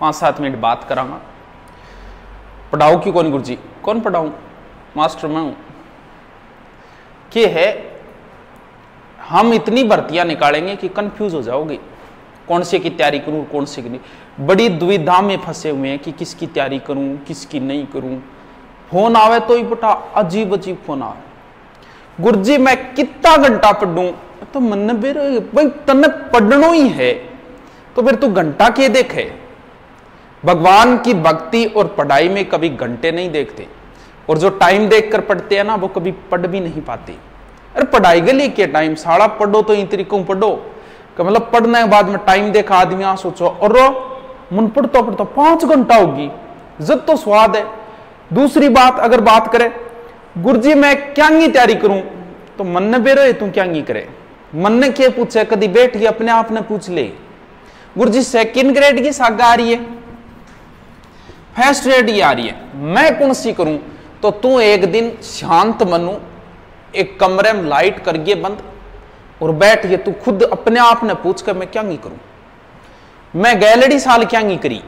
पाँच सात मिनट बात करांगा पढ़ाओ की कौन गुरु जी कौन पढ़ाऊं? मास्टर मैं हूँ। कि है, हम इतनी भर्तियाँ निकालेंगे कि कंफ्यूज हो जाओगे। कौन से की तैयारी करूँ, कौन से की नहीं। बड़ी दुविधा में फंसे हुए हैं कि किसकी तैयारी करूँ, किसकी नहीं करूँ। फ़ोन आवे तो ही बटा अजीब अजीब फ़ोन आवे। गुरुजी, मैं कितना घंटा पढ़ू? तो मन भाई तने पढ़ना ही है। तो फिर तू घंटा के देखे भगवान की भक्ति और पढ़ाई में कभी घंटे नहीं देखते। और जो टाइम देखकर पढ़ते हैं ना, वो कभी पढ़ भी नहीं पाते। अरे, पढ़ाई के लिए क्या टाइम साड़ा पढ़ो तो इन तरीकों पढ़ो। कि मतलब पढ़ने के बाद में टाइम देखा, आदमी आ सोचो, और मन पढ़ता पढ़ता पाँच घंटा होगी। जब तो स्वाद है। दूसरी बात, अगर बात करें, गुरुजी, मैं क्या तैयारी करूँ? तो मन ने बेरो तू क्या करे। मन ने क्या पूछे? कभी बैठ के अपने आप ने पूछ ले। गुरुजी सेकंड ग्रेड की सागा आ रही है। फ़र्स्ट ग्रेड की आ रही है। मैं कौन सी करूँ? तो तू एक दिन शांत मनू एक कमरे में लाइट करिए बंद, और बैठ के तू खुद अपने आप ने पूछ कर मैं क्या नहीं करूँ? मैं गैलरी साल क्या नहीं करी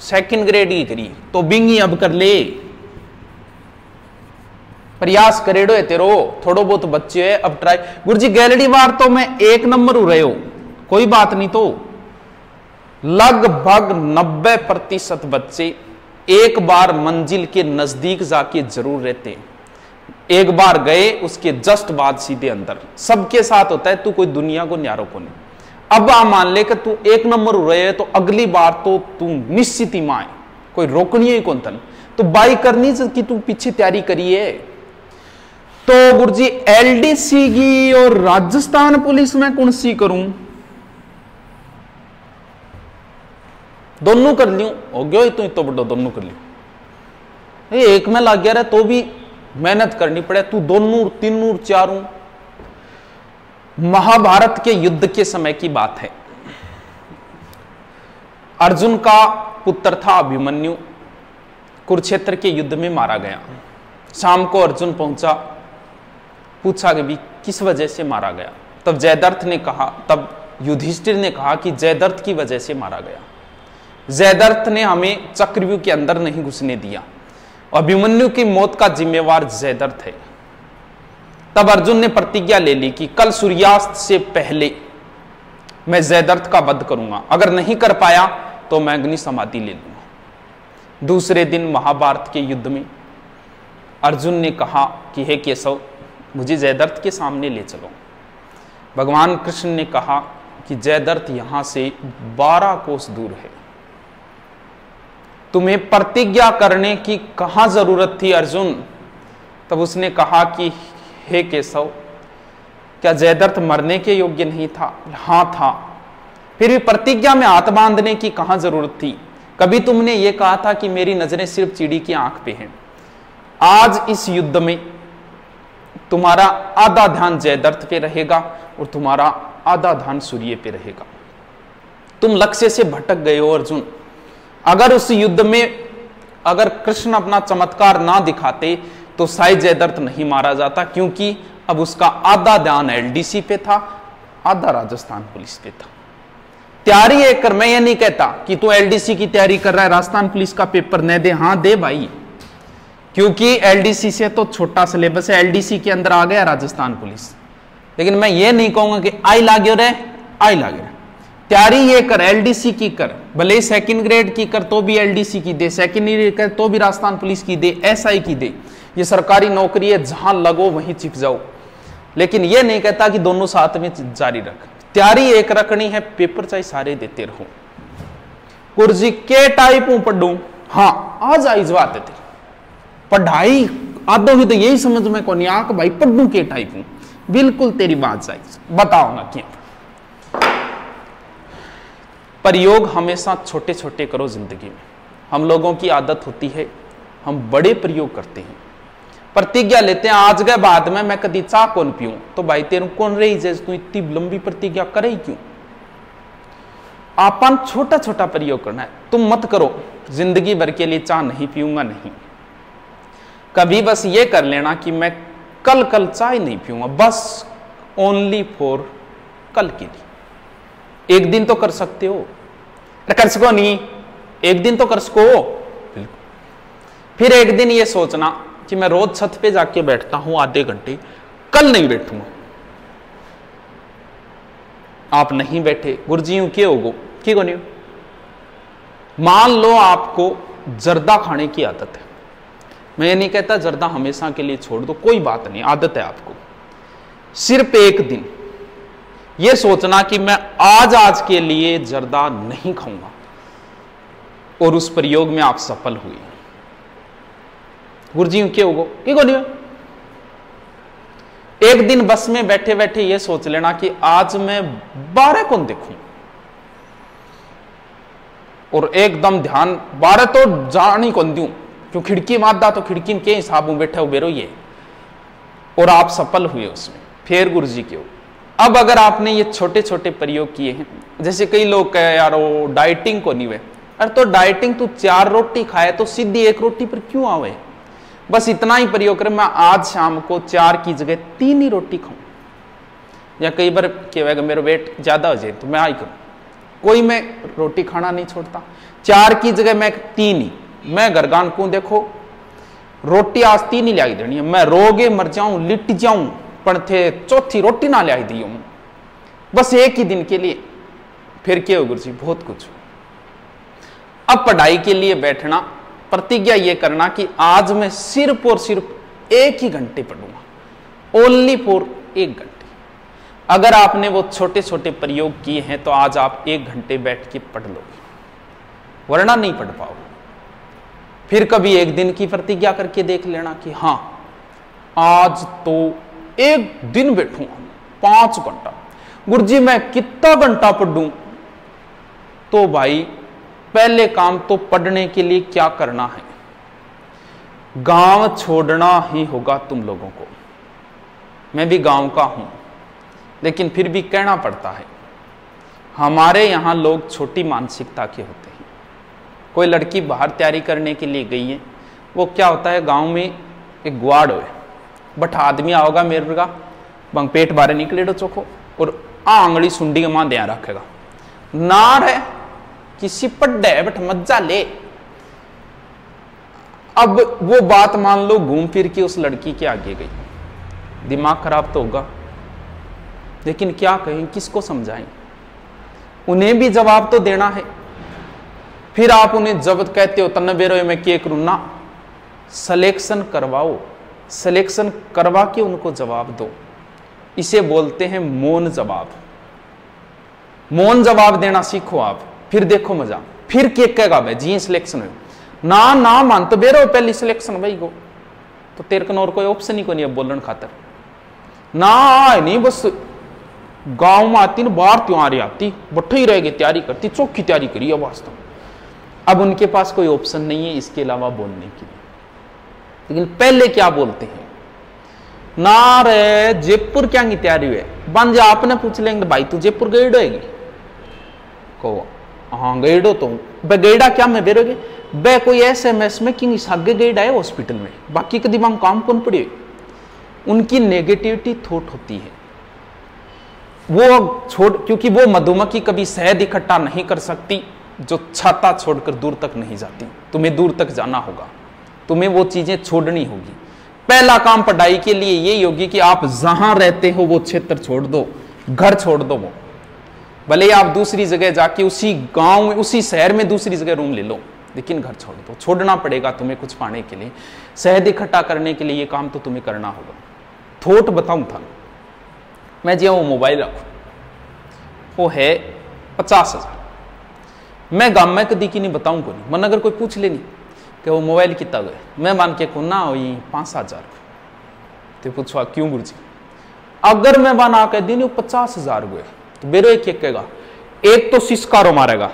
सेकंड ग्रेड की करी तो बिंगी अब कर ले। प्रयास करेडो है तेरो, थोड़ो बहुत बच्चे है, अब ट्राई गुरु जी गैलरी बार तो मैं एक नंबर हो रहे हो, कोई बात नहीं तो। लगभग नब्बे प्रतिशत बच्चे एक बार मंजिल के नज़दीक जाके ज़रूर रहते हैं। एक बार गए, उसके जस्ट बाद सीधे अंदर। सबके साथ होता है, तू कोई दुनिया को, न्यारो को नहीं। अब आ मान ले कि तू एक नंबर रहे तो अगली बार तो तू निश्चित ही माए कोई रोकनी ही, कौन तन? तो बाई करनी कि तू पीछे तैयारी करिए तो गुरुजी, एलडीसी की और राजस्थान पुलिस में कौन सी करूँ? दोनों कर लियो। हो गया तो इतो बड़ो दोनों कर लियो। ये एक में लग गया रहा तो भी मेहनत करनी पड़े। तू दोनों, तीनों, चारों। महाभारत के युद्ध के समय की बात है। अर्जुन का पुत्र था अभिमन्यु। कुरुक्षेत्र के युद्ध में मारा गया। शाम को अर्जुन पहुँचा। पूछा कि भी किस वजह से मारा गया? तब जयदर्थ ने कहा, तब युधिष्ठिर ने कहा कि जयदर्थ की वजह से मारा गया। जयदर्थ ने हमें चक्रव्यूह के अंदर नहीं घुसने दिया अभिमन्यु की मौत का जिम्मेवार जयदर्थ है। तब अर्जुन ने प्रतिज्ञा ले ली कि कल सूर्यास्त से पहले मैं जयदर्थ का वध करूँगा। अगर नहीं कर पाया तो मैं अग्नि समाधि ले लूँगा। दूसरे दिन महाभारत के युद्ध में अर्जुन ने कहा कि, हे केशव, मुझे जयदर्थ के सामने ले चलो। भगवान कृष्ण ने कहा कि जयदर्थ यहाँ से बारह कोस दूर है। तुम्हें प्रतिज्ञा करने की कहाँ ज़रूरत थी अर्जुन? तब उसने कहा कि, हे केशव, क्या जयदर्थ मरने के योग्य नहीं था? हाँ था। फिर भी प्रतिज्ञा में हाथ बांधने की कहाँ ज़रूरत थी? कभी तुमने यह कहा था कि मेरी नज़रें सिर्फ़ चिड़ी की आँख पे हैं। आज इस युद्ध में तुम्हारा आधा ध्यान जयदर्थ पे रहेगा और तुम्हारा आधा ध्यान सूर्य पे रहेगा। तुम लक्ष्य से भटक गए हो अर्जुन। अगर उस युद्ध में अगर कृष्ण अपना चमत्कार ना दिखाते तो साई जयदर्थ नहीं मारा जाता, क्योंकि अब उसका आधा ध्यान एलडीसी पे था, आधा राजस्थान पुलिस पे था। तैयारी एक कर, मैं ये नहीं कहता कि तू एलडीसी की तैयारी कर रहा है, राजस्थान पुलिस का पेपर न दे, हाँ दे भाई। क्योंकि एलडीसी से तो छोटा सिलेबस है, एलडीसी के अंदर आ गया राजस्थान पुलिस। लेकिन मैं ये नहीं कहूँगा कि आई लागे रे आई लागे तैयारी ये कर एलडीसी की कर, भले सेकंड ग्रेड की कर तो भी एलडीसी की दे सेकंड ग्रेड कर तो भी राजस्थान पुलिस की दे एसआई की दे। ये सरकारी नौकरी है, जहाँ लगो वहीं चिप जाओ। लेकिन ये नहीं कहता कि दोनों साथ में जारी रख। तैयारी एक रखनी है पेपर चाहे सारे देते रहो। कुर्जी के टाइप हूँ पढ़ू? हाँ आज आई बात है पढ़ाई, आदो ही तो यही समझ में कौन आँख भाई पढ़ू के टाइप हूँ। बिल्कुल तेरी बात सही बताऊँगा क्या? प्रयोग हमेशा छोटे छोटे करो ज़िंदगी में। हम लोगों की आदत होती है, हम बड़े प्रयोग करते हैं। प्रतिज्ञा लेते हैं, आज गए बाद में, मैं कभी चाह कौन पीऊं? तो भाई तेरू कौन रही जैसे तू इतनी लंबी प्रतिज्ञा करे क्यों? आपन छोटा छोटा प्रयोग करना है। तुम मत करो, ज़िंदगी भर के लिए चाह नहीं पीऊँगा, नहीं। कभी बस ये कर लेना कि मैं कल कल चाय नहीं पीऊँगा, बस ओनली फॉर कल के लिए। एक दिन तो कर सकते हो। कर सको नहीं, एक दिन तो कर सको। फिर एक दिन ये सोचना कि मैं रोज छत पे जाके बैठता हूँ आधे घंटे, कल नहीं बैठूँगा। आप नहीं बैठे, गुरुजी के होगो? की को नहीं मान लो आपको जर्दा खाने की आदत है। मैं ये नहीं कहता जर्दा हमेशा के लिए छोड़ दो, कोई बात नहीं, आदत है आपको। सिर्फ़ एक दिन। ये सोचना कि मैं आज आज के लिए जर्दा नहीं खाऊँगा। और उस प्रयोग में आप सफल हुए। गुरुजी के होगो की को नहीं एक दिन बस में बैठे बैठे ये सोच लेना कि आज मैं बारह कौन देखूँ? और एकदम ध्यान, बारह तो जान ही कौन दू? क्यों खिड़की मादा तो खिड़की के हिसाब में बैठे उबेरो ये और आप सफल हुए उसमें। फिर गुरु जी के अब अगर आपने ये छोटे छोटे प्रयोग किए हैं, जैसे कई लोग कहे, यार, वो डाइटिंग को नहीं हुए अरे तो डाइटिंग तू चार रोटी खाए तो सीधी एक रोटी पर क्यों आवे? बस इतना ही प्रयोग करें, मैं आज शाम को चार की जगह तीन ही रोटी खाऊं। या कई बार कहेगा, मेरा वेट ज़्यादा हो जाए तो मैं आई करूँ? कोई मैं रोटी खाना नहीं छोड़ता। चार की जगह मैं तीन ही। मैं गरगान को देखो, रोटी आज तीन ही लिया देनी है। मैं रोगे मर जाऊँ, लिट जाऊँ पर थे चौथी रोटी ना लाई दी बस एक ही दिन के लिए। फिर क्या हो गुरु जी बहुत कुछ। अब पढ़ाई के लिए बैठना, प्रतिज्ञा ये करना कि आज मैं सिर्फ़ और सिर्फ़ एक ही घंटे पढ़ूँगा। ओनली फॉर एक घंटे। अगर आपने वो छोटे छोटे प्रयोग किए हैं तो आज आप एक घंटे बैठ के पढ़ लोगे। वरना नहीं पढ़ पाओगे। फिर कभी एक दिन की प्रतिज्ञा करके देख लेना कि हाँ, आज तो एक दिन बैठूँगा पाँच घंटा। गुरु जी मैं कितना घंटा पढ़ू? तो भाई, पहले काम तो पढ़ने के लिए क्या करना है? गाँव छोड़ना ही होगा तुम लोगों को। मैं भी गाँव का हूँ, लेकिन फिर भी कहना पड़ता है, हमारे यहाँ लोग छोटी मानसिकता के होते हैं। कोई लड़की बाहर तैयारी करने के लिए गई है, वो क्या होता है, गाँव में एक गुआड़ हो। बट आदमी आओगा मेरे का, बंग पेट बारे निकले डो चोखो, और आंगड़ी सुंडी माँ ध्यान रखेगा। नार है, किसी पड्डे बट मज्जा ले। अब वो बात मान लो, घूम फिर के उस लड़की के आगे गई। दिमाग खराब तो होगा। लेकिन क्या कहें, किसको समझाएँ? उन्हें भी जवाब तो देना है। फिर आप उन्हें जब कहते हो तन्नबेरो में के करूँ ना सलेक्शन करवाओ। सिलेक्शन करवा के उनको जवाब दो। इसे बोलते हैं मौन जवाब। मौन जवाब देना सीखो आप, फिर देखो मज़ा। फिर के कहेगा, भाई, जी सिलेक्शन हो। ना ना, मान तो बेरो, पहली सिलेक्शन भाई को तो तेरे कन और कोई ऑप्शन ही को नहीं है बोलन खातर। ना, आए नहीं, बस गाँव में आती ना बाहर त्यों आ रही आती, बट्ठे ही रहेगी तैयारी करती, चौकी तैयारी करी है वास्तव। अब उनके पास कोई ऑप्शन नहीं है इसके अलावा बोलने के। लिए लेकिन पहले क्या बोलते हैं? ना रे जयपुर क्या की तैयारी हुए बन जा, आपने पूछ लेंगे भाई तू जयपुर गईड होगी को? हाँ गईडो तो बे गईडा क्या मैं बेरोगे? बे कोई एस एम एस में कि सागे गईड आए हॉस्पिटल में? बाकी के दिमाग काम कौन पड़े? उनकी नेगेटिविटी थोट होती है। वो छोड़, क्योंकि वो मधुमक्खी कभी शहद इकट्ठा नहीं कर सकती, जो छाता छोड़कर दूर तक नहीं जाती। तुम्हें दूर तक जाना होगा। तुम्हें वो चीज़ें छोड़नी होगी। पहला काम पढ़ाई के लिए यही होगी कि आप जहाँ रहते हो, वो क्षेत्र छोड़ दो, घर छोड़ दो वो। भले आप दूसरी जगह जाके उसी गाँव में, उसी शहर में दूसरी जगह रूम ले लो, लेकिन घर छोड़ दो। छोड़ना पड़ेगा तुम्हें कुछ पाने के लिए। शहद इकट्ठा करने के लिए ये काम तो तुम्हें करना होगा। थोट बताऊँ था। मैं जो वो मोबाइल रखू। वो है पचास हज़ार। मैं गाँव में कदी की नहीं बताऊँ को नहीं मन अगर कोई पूछ लेनी कि वो मोबाइल कितना गए मैं मान के को ना हो पाँच हज़ार तो पूछवा क्यों गुरु जी अगर मैं बना के दिन पचास हज़ार गए तो बेरो एक एक कहेगा, एक तो सिस्कारो मारेगा।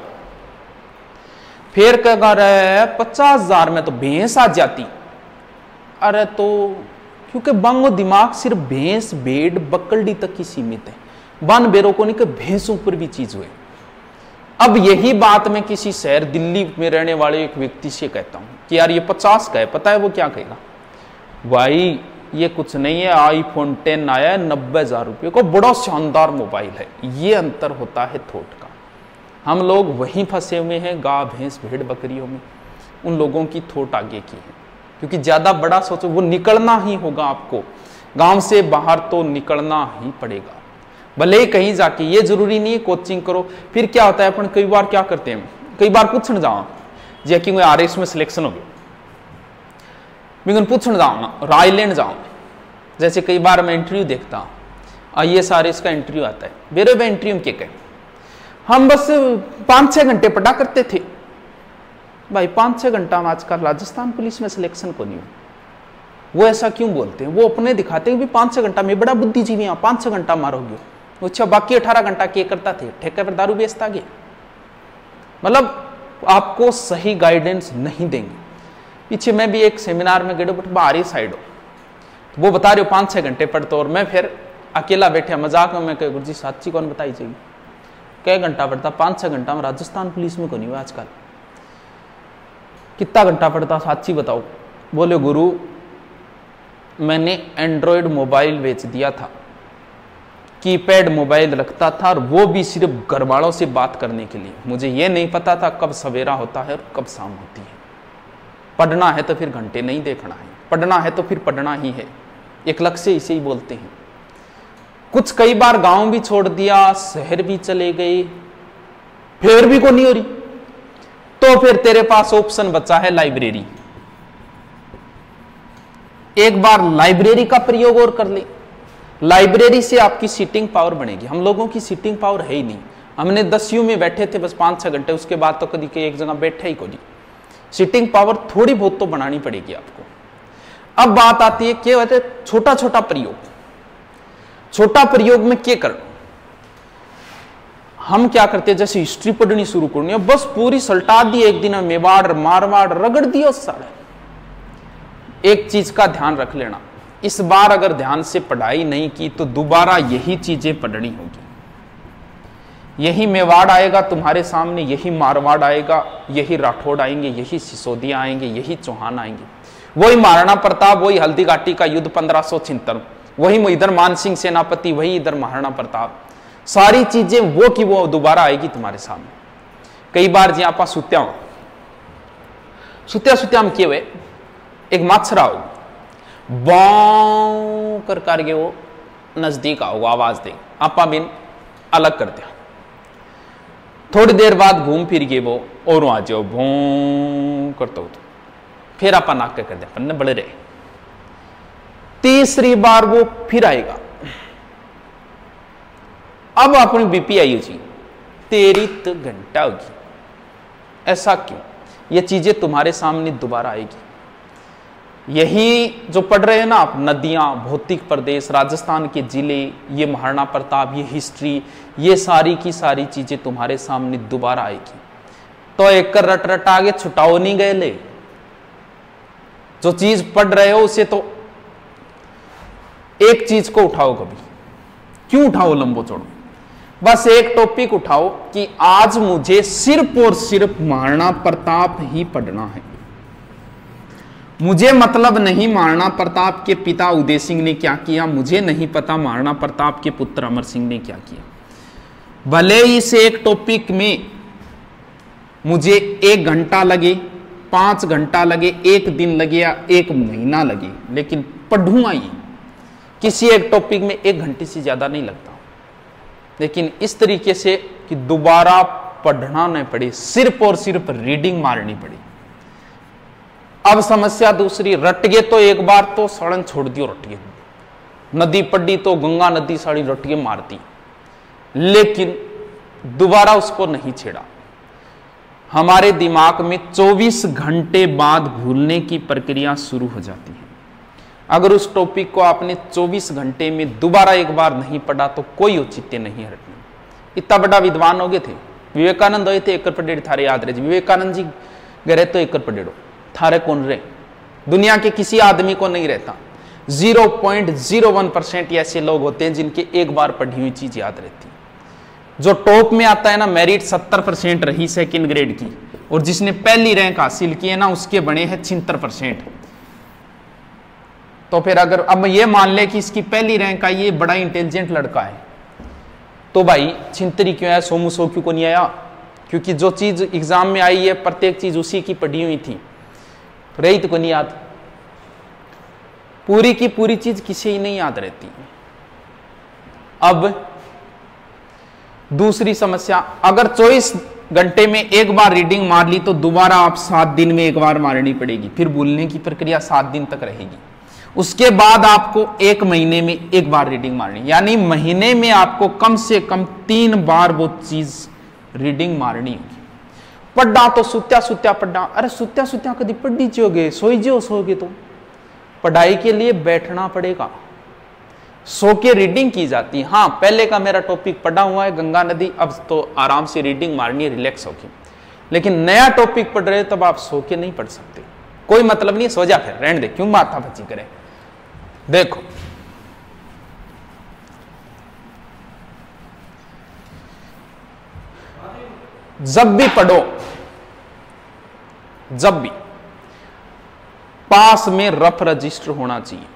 फिर कहेगा रे पचास हज़ार में तो भैंस आ जाती। अरे तो क्योंकि बंगो दिमाग सिर्फ़ भैंस भेड़ बकलडी तक ही सीमित है। बन बेरो को नहीं कि भैंसों पर भी चीज़ हुए। अब यही बात मैं किसी शहर दिल्ली में रहने वाले एक व्यक्ति से कहता हूँ। कि यार ये पचास का है, पता है वो क्या कहेगा? भाई, ये कुछ नहीं है आईफोन टेन आया है, नब्बे हज़ार रुपये को, बड़ा शानदार मोबाइल है। ये अंतर होता है थोट का। हम लोग वहीं फंसे हुए हैं गाय भैंस, भेड़, बकरियों में। उन लोगों की थोट आगे की है। क्योंकि ज़्यादा बड़ा सोचो, वो निकलना ही होगा आपको। गाँव से बाहर तो निकलना ही पड़ेगा। भले ही कहीं जाके, ये ज़रूरी नहीं है कोचिंग करो। फिर क्या होता है, अपन कई बार क्या करते हैं? कई बार पूछने जाओ जे कि आर एस में सिलेक्शन हो गया मैं जाऊँ ना राय लेने जाऊँ जैसे कई बार मैं इंटरव्यू देखता हूँ आई एस आर एस का इंटरव्यू आता है। मेरे में इंटरव्यू के कहे? हम बस पाँच छः घंटे पढ़ा करते थे। भाई पाँच छः घंटा में आजकल राजस्थान पुलिस में सिलेक्शन को नहीं वो ऐसा क्यों बोलते हैं? वो अपने दिखाते हैं कि पाँच छः घंटा, में बड़ा बुद्धिजीवी यहाँ पाँच छः घंटा मारोगे। अच्छा बाकी अठारह घंटा के करता थे। ठेके पर दारू बेचता गया। मतलब आपको सही गाइडेंस नहीं देंगे। पीछे मैं भी एक सेमिनार में गए बट बाहरी साइड हो। तो वो बता रहे हो पाँच छः घंटे पढ़ते और मैं फिर अकेला बैठे, मज़ाक में मैं कह गुरु जी साची कौन बताई चाहिए कै घंटा पढ़ता पाँच छः घंटा में राजस्थान पुलिस में कौन हुआ आजकल। कितना घंटा पढ़ता साची बताओ? बोले, गुरु, मैंने एंड्रॉयड मोबाइल बेच दिया था। कीपैड मोबाइल रखता था और वो भी सिर्फ़ घर वालों से बात करने के लिए। मुझे ये नहीं पता था कब सवेरा होता है और कब शाम होती है। पढ़ना है तो फिर घंटे नहीं देखना है। पढ़ना है तो फिर पढ़ना ही है। एक लक्ष्य इसे ही बोलते हैं। कुछ कई बार गाँव भी छोड़ दिया, शहर भी चले गए। फिर भी को नहीं हो रही। तो फिर तेरे पास ऑप्शन बचा है लाइब्रेरी। एक बार लाइब्रेरी का प्रयोग और कर ले। लाइब्रेरी से आपकी सीटिंग पावर बनेगी। हम लोगों की सीटिंग पावर है ही नहीं। हमने दस यू में बैठे थे, बस पाँच छह घंटे, उसके बाद तो कभी के एक जगह बैठे ही को नहीं। सीटिंग पावर थोड़ी बहुत तो बनानी पड़ेगी आपको। अब बात आती है, क्या कहते छोटा छोटा प्रयोग। छोटा प्रयोग में क्या कर? हम क्या करते हैं, जैसे हिस्ट्री पढ़नी शुरू करनी है, बस पूरी सल्टा दी, एक दिन मेवाड़ मारवाड़, रगड़ दिया साढ़े एक चीज़ का ध्यान रख लेना। इस बार अगर ध्यान से पढ़ाई नहीं की तो दोबारा यही चीज़ें पढ़नी होगी। यही मेवाड़ आएगा तुम्हारे सामने, यही मारवाड़ आएगा, यही राठौड़ आएँगे, यही सिसोदिया आएँगे, यही चौहान आएँगे। वही महाराणा प्रताप, वही हल्दी घाटी का युद्ध पंद्रह सौ वही इधर मान सिंह सेनापति, वही इधर महाराणा प्रताप। सारी चीज़ें वो की वो दोबारा आएगी तुम्हारे सामने। कई बार जी आप सुत्या सुत्या सुत्या हम हुए। एक माछरा हो। कर करके वो नज़दीक आओ आवाज़ दे। आपा बिन अलग कर दिया। थोड़ी देर बाद घूम फिर गए वो और आ जाओ, भू करते हो फिर आप नाक कर दिया, पन्ने बड़े रहे। तीसरी बार वो फिर आएगा। अब अपनी बीपी आई जी तेरी तो घंटा होगी। ऐसा क्यों? ये चीज़ें तुम्हारे सामने दोबारा आएगी। यही जो पढ़ रहे हैं ना आप, नदियाँ, भौतिक प्रदेश, राजस्थान के ज़िले, ये महाराणा प्रताप, ये हिस्ट्री ये सारी की सारी चीज़ें तुम्हारे सामने दोबारा आएगी। तो एक कर रट रट आगे छुटाओ नहीं गए ले। जो चीज़ पढ़ रहे हो उसे तो एक चीज़ को उठाओ कभी। क्यों उठाओ लंबो चौड़ो? बस एक टॉपिक उठाओ कि आज मुझे सिर्फ़ और सिर्फ़ महाराणा प्रताप ही पढ़ना है। मुझे मतलब नहीं महाराणा प्रताप के पिता उदय सिंह ने क्या किया? मुझे नहीं पता महाराणा प्रताप के पुत्र अमर सिंह ने क्या किया। भले ही इस एक टॉपिक में मुझे एक घंटा लगे, पाँच घंटा लगे, एक दिन लगे या एक महीना लगे, लेकिन पढ़ूँगा ही किसी एक टॉपिक में एक घंटे से ज़्यादा नहीं लगता। लेकिन इस तरीके से कि दोबारा पढ़ना नहीं पड़े, सिर्फ़ और सिर्फ़ रीडिंग मारनी पड़ी। अब समस्या दूसरी रट गए तो एक बार तो सड़न छोड़ दियो रट गए नदी पड़ी तो गंगा नदी साड़ी रट के मारती लेकिन दोबारा उसको नहीं छेड़ा। हमारे दिमाग में 24 घंटे बाद भूलने की प्रक्रिया शुरू हो जाती है। अगर उस टॉपिक को आपने 24 घंटे में दोबारा एक बार नहीं पढ़ा तो कोई औचित्य नहीं हटने इतना बड़ा विद्वान हो गए थे। विवेकानंद हुए थे, एक पडेड़ थारे याद रहे। विवेकानंद जी गए तो एक पडेड़ो थारे कौन रहे? दुनिया के किसी आदमी को नहीं रहता। 0.01 परसेंट ऐसे लोग होते हैं जिनके एक बार पढ़ी हुई चीज़ याद रहती जो टॉप में आता है ना मेरिट 70 परसेंट रही सेकेंड ग्रेड की, और जिसने पहली रैंक हासिल की है ना, उसके बने हैं छिहत्तर परसेंट। तो फिर अगर, अब ये मान ले कि इसकी पहली रैंक आई, ये बड़ा इंटेलिजेंट लड़का है। तो भाई, छिंतरी क्यों आया? सोमू सो क्यों को नहीं आया? क्योंकि जो चीज़ एग्ज़ाम में आई है, प्रत्येक चीज़ उसी की पढ़ी हुई थी। रही तो को नहीं याद। पूरी की पूरी चीज़ किसी ही नहीं याद रहती। अब दूसरी समस्या, अगर चौबीस घंटे में एक बार रीडिंग मार ली तो दोबारा आप सात दिन में एक बार मारनी पड़ेगी। फिर भूलने की प्रक्रिया सात दिन तक रहेगी। उसके बाद आपको एक महीने में एक बार रीडिंग मारनी, यानी महीने में आपको कम से कम तीन बार वो चीज़ रीडिंग मारनी होगी। पढ़ा तो सुत्या सुत्या पढ़ा। अरे सुत्या सुत्या कभी पढ़ी जोगे सोई जो सोगे तो पढ़ाई के लिए बैठना पड़ेगा। सो के रीडिंग की जाती है। हाँ पहले का मेरा टॉपिक पढ़ा हुआ है, गंगा नदी। अब तो आराम से रीडिंग मारनी रिलैक्स होके। लेकिन नया टॉपिक पढ़ रहे तब आप सो के नहीं पढ़ सकते। कोई मतलब नहीं सो जा फिर, रहने दे। क्यों माथा बची करे? देखो जब भी पढ़ो, जब भी, पास में रफ रजिस्टर होना चाहिए।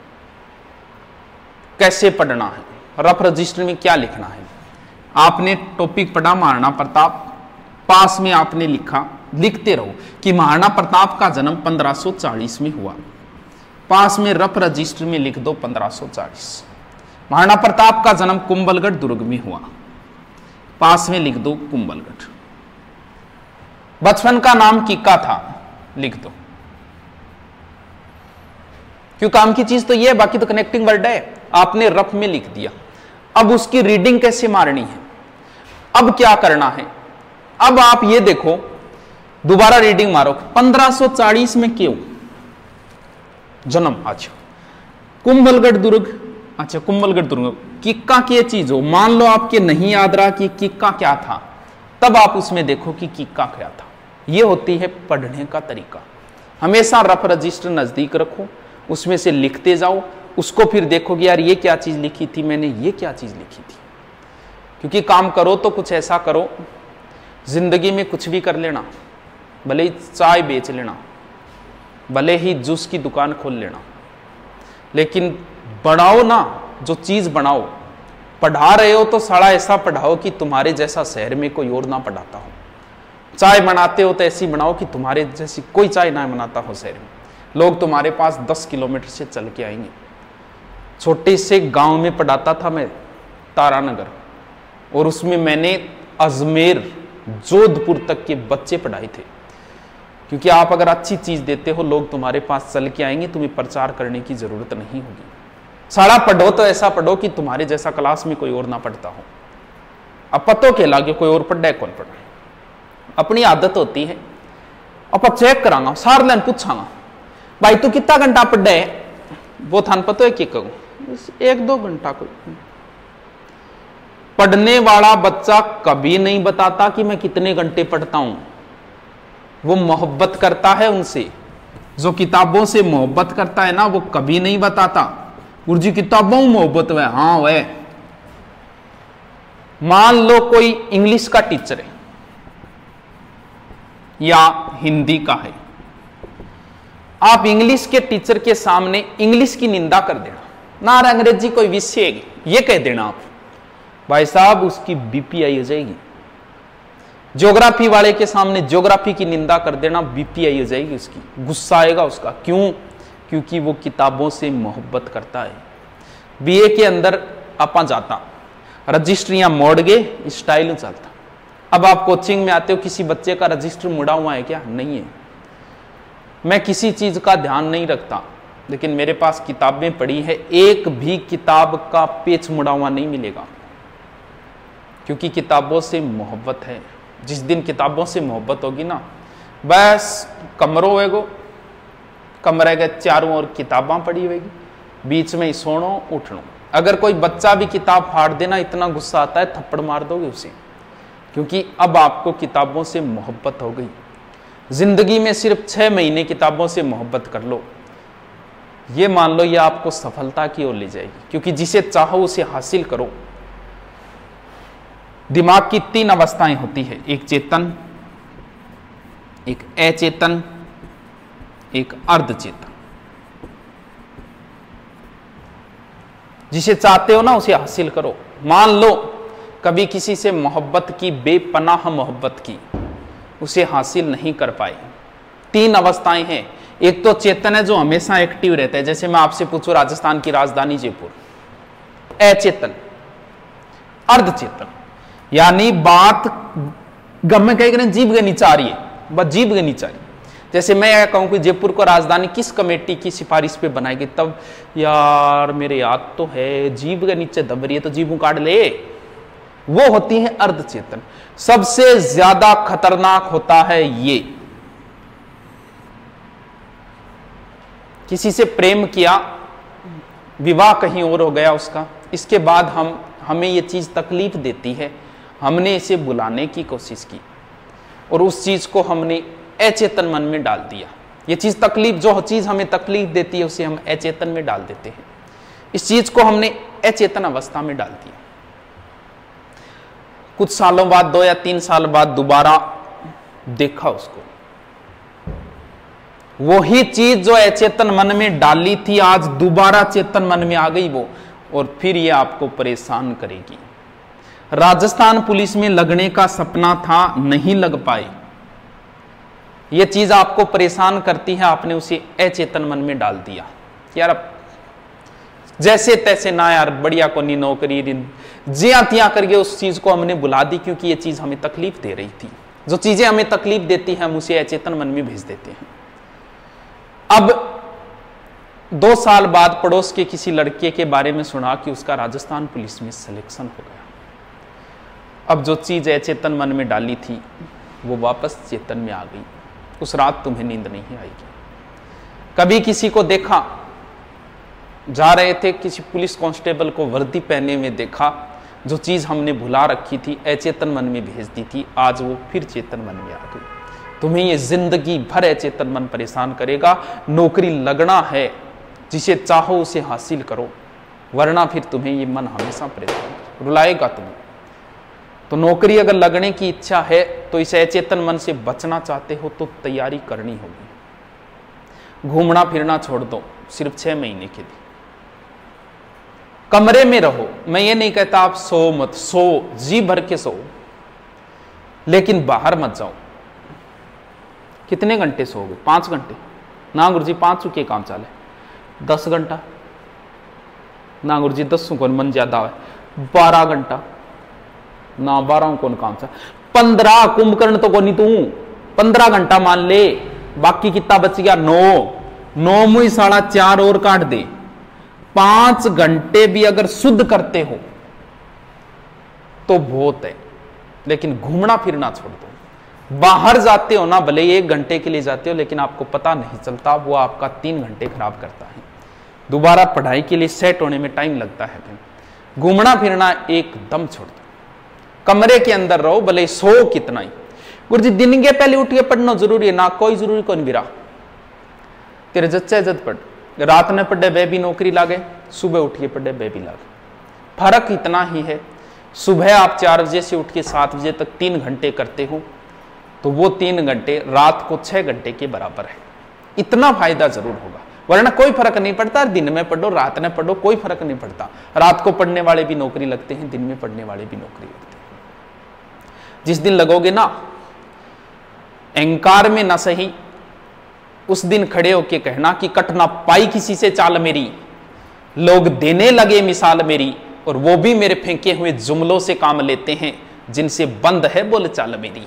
कैसे पढ़ना है? रफ रजिस्टर में क्या लिखना है? आपने टॉपिक पढ़ा, महाराणा प्रताप? पास में आपने लिखा, लिखते रहो कि महाराणा प्रताप का जन्म 1540 में हुआ। पास में रफ रजिस्टर में लिख दो 1540 महाराणा प्रताप का जन्म कुंभलगढ़ दुर्ग में हुआ। पास में लिख दो कुंभलगढ़। बचपन का नाम किक्का था, लिख दो। क्यों काम की चीज़ तो ये है, बाकी तो कनेक्टिंग वर्ड है। आपने रफ में लिख दिया। अब उसकी रीडिंग कैसे मारनी है? अब क्या करना है? अब आप ये देखो, दोबारा रीडिंग मारो। 1540 में क्यों? जन्म अच्छा। कुंभलगढ़ दुर्ग अच्छा कुंभलगढ़ दुर्ग। किक्का की चीज़ हो, मान लो आपके नहीं याद रहा कि किक्का क्या था, तब आप उसमें देखो कि किक्का क्या था। यह होती है पढ़ने का तरीका। हमेशा रफ रजिस्टर नज़दीक रखो, उसमें से लिखते जाओ, उसको फिर देखोगे यार ये क्या चीज़ लिखी थी, मैंने ये क्या चीज़ लिखी थी। क्योंकि काम करो तो कुछ ऐसा करो, ज़िंदगी में कुछ भी कर लेना, भले ही चाय बेच लेना, भले ही जूस की दुकान खोल लेना, लेकिन बढ़ाओ ना, जो चीज़ बनाओ। पढ़ा रहे हो तो सारा ऐसा पढ़ाओ कि तुम्हारे जैसा शहर में कोई और ना पढ़ाता हो। चाय बनाते हो तो ऐसी बनाओ कि तुम्हारे जैसी कोई चाय ना बनाता हो शहर में। लोग तुम्हारे पास 10 किलोमीटर से चल के आएँगे। छोटे से गाँव में पढ़ाता था मैं, तारानगर। और उसमें मैंने अजमेर, जोधपुर तक के बच्चे पढ़ाए थे। क्योंकि आप अगर अच्छी चीज़ देते हो, लोग तुम्हारे पास चल के आएँगे, तुम्हें प्रचार करने की ज़रूरत नहीं होगी। सारा पढ़ो तो ऐसा पढ़ो कि तुम्हारे जैसा क्लास में कोई और ना पढ़ता हो। अब पतो के लागे कोई और पढ़ा है, कौन पढ़ा अपनी आदत होती है। अब चेक करांगा, सार लैन पूछांगा भाई तू कितना घंटा पढ़ा वो थान पतो है कि कहूँ एक दो घंटा कोई। पढ़ने वाला बच्चा कभी नहीं बताता कि मैं कितने घंटे पढ़ता हूँ। वो मोहब्बत करता है उनसे। जो किताबों से मोहब्बत करता है ना, वो कभी नहीं बताता। गुरुजी किताबों मोहब्बत है? हाँ वह मान लो कोई इंग्लिश का टीचर है। या हिंदी का है। आप इंग्लिश के टीचर के सामने इंग्लिश की निंदा कर देना। ना अंग्रेज़ी कोई विषय ये कह देना आप। भाई साहब, उसकी बीपीआई हो जाएगी। ज्योग्राफी वाले के सामने ज्योग्राफी की निंदा कर देना बीपीआई हो जाएगी उसकी। गुस्सा आएगा उसका। क्यों? क्योंकि वो किताबों से मोहब्बत करता है। बीए के अंदर अपा जाता। रजिस्ट्रियाँ मोड़ गए, स्टाइल चलता। अब आप कोचिंग में आते हो, किसी बच्चे का रजिस्टर मुड़ा हुआ है क्या? नहीं है। मैं किसी चीज़ का ध्यान नहीं रखता, लेकिन मेरे पास किताबें पड़ी है, एक भी किताब का पेच मुड़ा हुआ नहीं मिलेगा। क्योंकि किताबों से मोहब्बत है। जिस दिन किताबों से मोहब्बत होगी ना, बस कमरों होएगो कमरे के चारों ओर किताबां पड़ी होगी, बीच में ही सोनो उठनो अगर कोई बच्चा भी किताब फाड़ देना, इतना गुस्सा आता है, थप्पड़ मार दोगे उसे। क्योंकि अब आपको किताबों से मोहब्बत हो गई। ज़िंदगी में सिर्फ़ छह महीने किताबों से मोहब्बत कर लो। ये मान लो ये आपको सफलता की ओर ले जाएगी, क्योंकि जिसे चाहो उसे हासिल करो। दिमाग की तीन अवस्थाएँ होती है, एक चेतन, एक अचेतन, एक अर्धचेतन। जिसे चाहते हो ना उसे हासिल करो। मान लो कभी किसी से मोहब्बत की, बेपनाह मोहब्बत की, उसे हासिल नहीं कर पाए तीन अवस्थाएँ हैं। एक तो चेतन है जो हमेशा एक्टिव रहता है। जैसे मैं आपसे पूछूँ, राजस्थान की राजधानी जयपुर। अचेतन। अर्धचेतन। यानी बात गम कह जीव के नीचे है। बस जीव के नीचे आ रही जैसे मैं यह कहूँ कि जयपुर को राजधानी किस कमेटी की सिफारिश पे बनाएगी, तब, यार, मेरे याद तो है जीव के नीचे दब रही है तो जीव काट ले। वो होती है अर्धचेतन। सबसे ज़्यादा खतरनाक होता है ये। किसी से प्रेम किया, विवाह कहीं और हो गया उसका, इसके बाद हम, हमें ये चीज़ तकलीफ़ देती है। हमने इसे बुलाने की कोशिश की और उस चीज़ को हमने अचेतन मन में डाल दिया। ये चीज़ तकलीफ़, जो चीज़ हमें तकलीफ़ देती है, उसे हम अचेतन में डाल देते हैं। इस चीज़ को हमने अचेतन अवस्था में डाल दिया। कुछ सालों बाद, दो या तीन साल बाद दोबारा देखा उसको। वही चीज़ जो अचेतन मन में डाली थी, आज दोबारा चेतन मन में आ गई वो, और फिर ये आपको परेशान करेगी। राजस्थान पुलिस में लगने का सपना था, नहीं लग पाए ये चीज़ आपको परेशान करती है, आपने उसे अचेतन मन में डाल दिया। यार, अब जैसे तैसे ना यार, बढ़िया को नहीं नौकरी जिया तिया करके उस चीज़ को हमने बुला दी क्योंकि ये चीज़ हमें तकलीफ़ दे रही थी। जो चीज़ें हमें तकलीफ़ देती है, हम उसे अचेतन मन में भेज देते हैं। अब दो साल बाद पड़ोस के किसी लड़के के बारे में सुना कि उसका राजस्थान पुलिस में सिलेक्शन हो गया। अब जो चीज़ अचेतन मन में डाली थी, वो वापस चेतन में आ गई। उस रात तुम्हें नींद नहीं आएगी। कभी किसी को देखा जा रहे थे, किसी पुलिस कांस्टेबल को वर्दी पहने में देखा, जो चीज़ हमने भुला रखी थी, अचेतन मन में भेज दी थी, आज वो फिर चेतन मन में आ गई। तुम्हें ये ज़िंदगी भर अचेतन मन परेशान करेगा, नौकरी लगना है, जिसे चाहो उसे हासिल करो, वरना फिर तुम्हें ये मन हमेशा परेशान रुलाएगा तुम्हें। तो नौकरी अगर लगने की इच्छा है तो इस अचेतन मन से बचना चाहते हो तो तैयारी करनी होगी। घूमना फिरना छोड़ दो, सिर्फ़ छह महीने के लिए। कमरे में रहो। मैं ये नहीं कहता आप सो मत, सो, जी भर के सो। लेकिन बाहर मत जाओ। कितने घंटे सोओगे? पाँच घंटे। ना गुरु जी पाँच चुके काम चाले। दस घंटा। ना गुरु जी दस को मन ज़्यादा है? बारह घंटा। ना बारह कौन काम सा पंद्रह कुंभकर्ण तो कौन तू। पंद्रह घंटा मान ले। बाकी कितना बच गया? नौ। नौ मुई साढ़ा चार और काट दे। पाँच घंटे भी अगर शुद्ध करते हो तो बहुत है। लेकिन घूमना फिरना छोड़ दो। बाहर जाते हो ना, भले एक घंटे के लिए जाते हो, लेकिन आपको पता नहीं चलता, वो आपका तीन घंटे खराब करता है। दोबारा पढ़ाई के लिए सेट होने में टाइम लगता है घूमना फिरना एकदम छोड़ दो। कमरे के अंदर रहो, भले सो कितना ही। गुरु जी दिन के पहले उठ के पढ़ना ज़रूरी है ना, कोई ज़रूरी कौन बिरा? तेरे जच्चे जद पढ़। रात में पढ़े वे भी नौकरी लागे, सुबह उठिए पढ़े वे भी लागे। फ़र्क इतना ही है, सुबह आप चार बजे से उठ के सात बजे तक तीन घंटे करते हो तो वो तीन घंटे रात को छह घंटे के बराबर है। इतना फ़ायदा ज़रूर होगा, वरना कोई फ़र्क नहीं पड़ता, दिन में पढ़ो, रात में पढ़ो, कोई फ़र्क नहीं पड़ता। रात को पढ़ने वाले भी नौकरी लगते हैं, दिन में पढ़ने वाले भी नौकरी लगते हैं। जिस दिन लगोगे ना अहंकार में ना सही उस दिन खड़े होके कहना कि कटना पाई किसी से चाल मेरी। लोग देने लगे मिसाल मेरी और वो भी मेरे फेंके हुए जुमलों से काम लेते हैं, जिनसे बंद है बोल चाल मेरी।